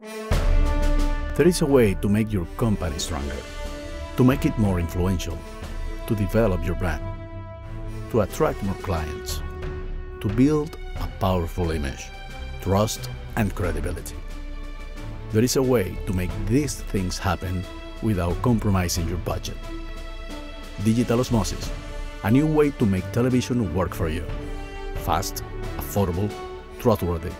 There is a way to make your company stronger, to make it more influential, to develop your brand, to attract more clients, to build a powerful image, trust, and credibility. There is a way to make these things happen without compromising your budget. Digital Ozmoziz, a new way to make television work for you. Fast, affordable, trustworthy,